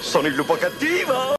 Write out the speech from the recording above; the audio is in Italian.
Sono il lupo cattivo!